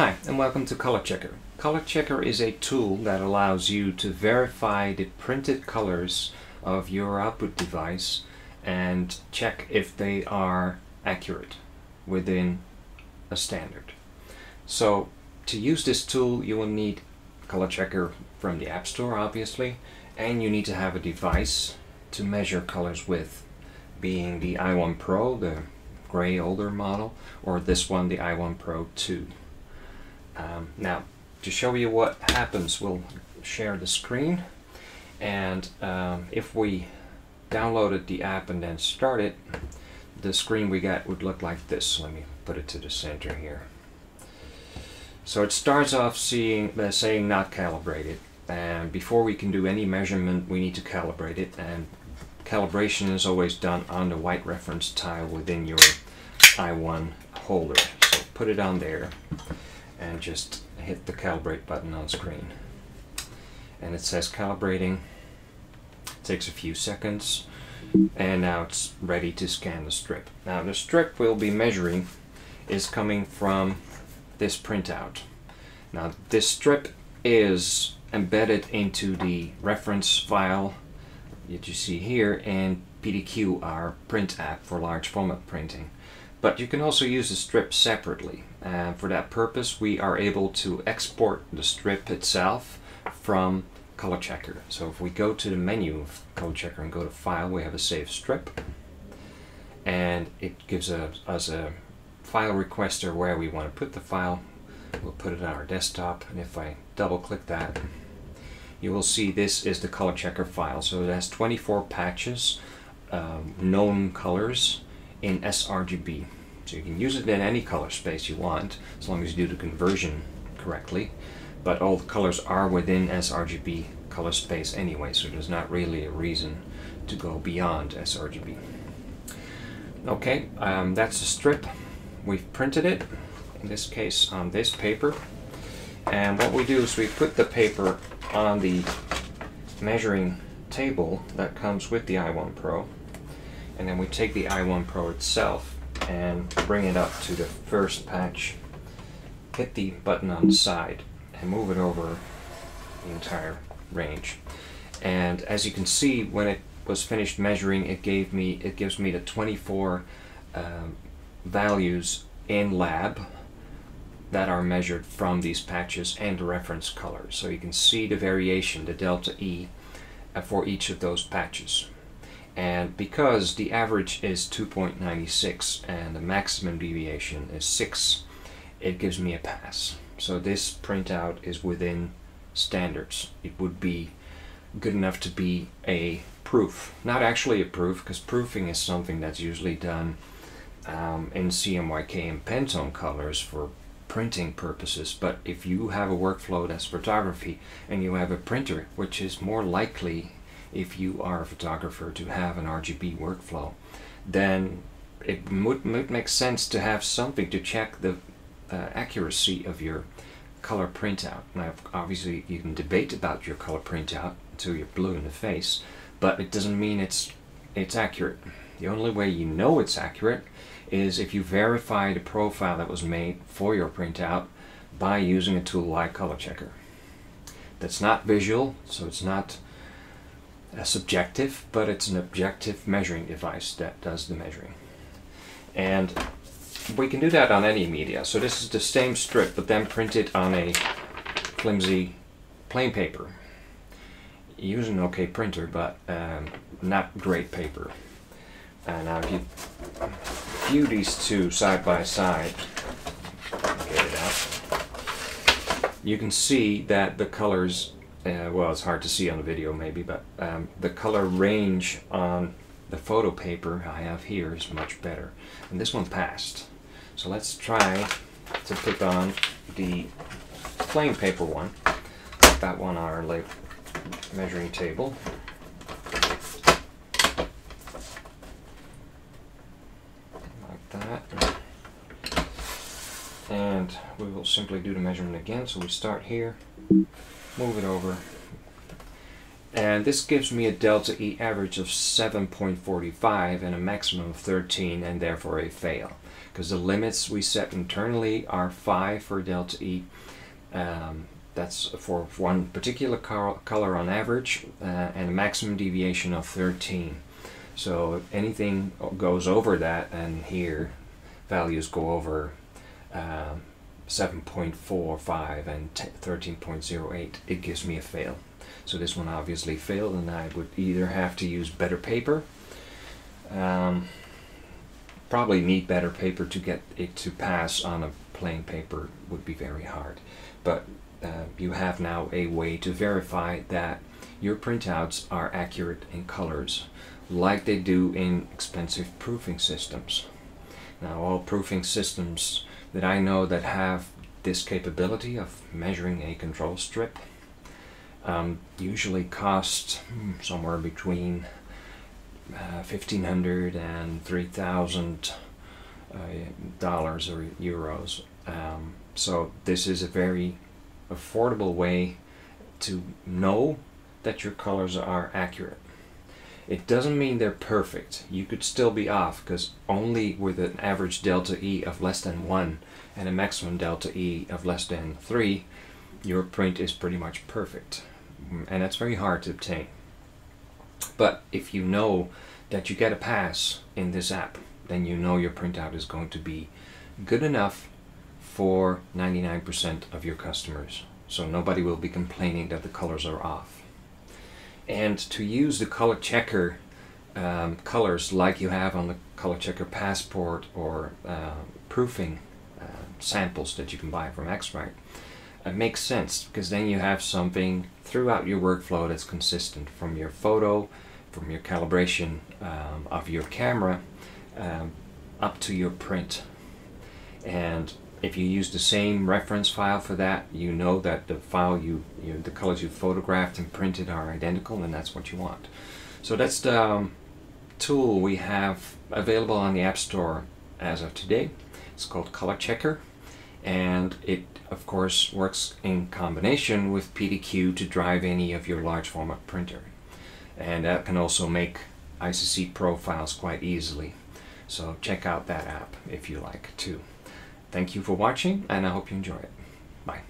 Hi, and welcome to Color Checker. Color Checker is a tool that allows you to verify the printed colors of your output device and check if they are accurate within a standard. So to use this tool you will need Color Checker from the App Store obviously and you need to have a device to measure colors with being the i1 Pro, the gray older model, or this one, the i1 Pro 2. Um, now, to show you what happens, we'll share the screen. And um, if we downloaded the app and then start it, the screen we got would look like this. Let me put it to the center here. So it starts off seeing, uh, saying not calibrated. And before we can do any measurement, we need to calibrate it. And calibration is always done on the white reference tile within your i1 holder. So put it on there and just hit the calibrate button on screen. And it says calibrating. It takes a few seconds and now it's ready to scan the strip. Now the strip we'll be measuring is coming from this printout. Now this strip is embedded into the reference file that you see here in PDQ, our print app for large format printing. But you can also use the strip separately. And for that purpose, we are able to export the strip itself from Color Checker. So if we go to the menu of Color Checker and go to File, we have a Save Strip. And it gives a, us a file requester where we want to put the file. We'll put it on our desktop. And if I double click that, you will see this is the Color Checker file. So it has 24 patches, um, known colors, in sRGB. So you can use it in any color space you want, as long as you do the conversion correctly. But all the colors are within sRGB color space anyway, so there's not really a reason to go beyond sRGB. Okay, um, that's the strip. We've printed it, in this case on this paper. And what we do is we put the paper on the measuring table that comes with the i1 Pro and then we take the i1 Pro itself and bring it up to the first patch, hit the button on the side, and move it over the entire range. And as you can see, when it was finished measuring, it gave me it gives me the 24 um, values in lab that are measured from these patches and the reference colors. So you can see the variation, the delta E, uh, for each of those patches. And because the average is 2.96 and the maximum deviation is 6, it gives me a pass. So this printout is within standards. It would be good enough to be a proof. Not actually a proof, because proofing is something that's usually done um, in CMYK and Pantone colors for printing purposes. But if you have a workflow that's photography and you have a printer, which is more likely if you are a photographer to have an RGB workflow, then it would, would make sense to have something to check the uh, accuracy of your color printout. Now, obviously, you can debate about your color printout until you're blue in the face, but it doesn't mean it's it's accurate. The only way you know it's accurate is if you verify the profile that was made for your printout by using a tool like Color Checker. That's not visual, so it's not subjective, but it's an objective measuring device that does the measuring. And we can do that on any media. So this is the same strip, but then printed on a flimsy plain paper. Use an okay printer, but um, not great paper. And now if you view these two side by side, you can see that the colors uh, well, it's hard to see on the video maybe, but um, the color range on the photo paper I have here is much better. And this one passed. So let's try to put on the plain paper one. Put that one on our measuring table. Like that. And we will simply do the measurement again. So we start here move it over And this gives me a delta E average of 7.45 and a maximum of 13 and therefore a fail. Because the limits we set internally are 5 for delta E. Um, that's for one particular color on average uh, and a maximum deviation of 13. So if anything goes over that and here values go over um, 7.45 and 13.08 it gives me a fail. So this one obviously failed and I would either have to use better paper um, probably need better paper to get it to pass on a plain paper would be very hard but uh, you have now a way to verify that your printouts are accurate in colors like they do in expensive proofing systems. Now all proofing systems that I know that have this capability of measuring a control strip um, usually cost hmm, somewhere between uh, 1500 and 3000 uh, dollars or euros. Um, so this is a very affordable way to know that your colors are accurate. It doesn't mean they're perfect. You could still be off because only with an average delta E of less than 1 and a maximum delta E of less than 3, your print is pretty much perfect. Mm, and that's very hard to obtain. But if you know that you get a pass in this app, then you know your printout is going to be good enough for 99% of your customers. So nobody will be complaining that the colors are off. And to use the color checker um, colors like you have on the color checker passport or uh, proofing uh, samples that you can buy from Xrite, it makes sense because then you have something throughout your workflow that's consistent from your photo, from your calibration um, of your camera um, up to your print. And if you use the same reference file for that, you know that the file you, you the colors you photographed and printed are identical, and that's what you want. So that's the um, tool we have available on the App Store as of today. It's called Color Checker, and it of course works in combination with PDQ to drive any of your large format printer. And that can also make ICC profiles quite easily. So check out that app if you like too. Thank you for watching and I hope you enjoy it. Bye.